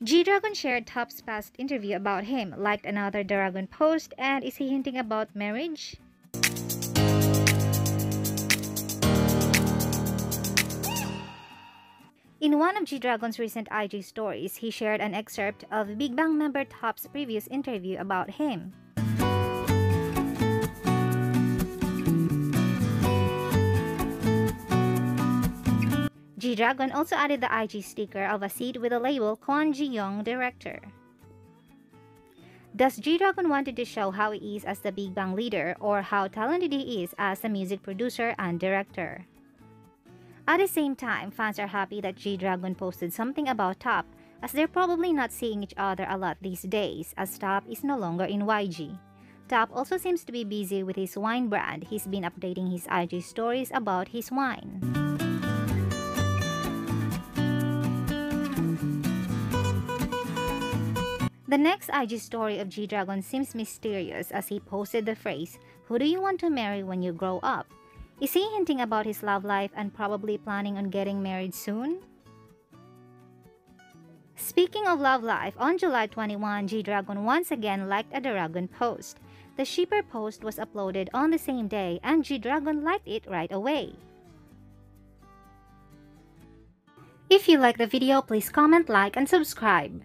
G-Dragon shared Top's past interview about him, liked another Daragon post, and is he hinting about marriage? In one of G-Dragon's recent IG stories, he shared an excerpt of Big Bang member Top's previous interview about him. G-Dragon also added the IG sticker of a seat with the label Kwon Ji-young Director. Does G-Dragon wanted to show how he is as the Big Bang leader or how talented he is as a music producer and director? At the same time, fans are happy that G-Dragon posted something about Top as they're probably not seeing each other a lot these days as Top is no longer in YG. Top also seems to be busy with his wine brand. He's been updating his IG stories about his wine. The next IG story of G-Dragon seems mysterious as he posted the phrase, Who do you want to marry when you grow up? Is he hinting about his love life and probably planning on getting married soon? Speaking of love life, on July 21, G-Daragon once again liked a Dragon post. The shipper post was uploaded on the same day and G-Dragon liked it right away. If you like the video, please comment, like, and subscribe.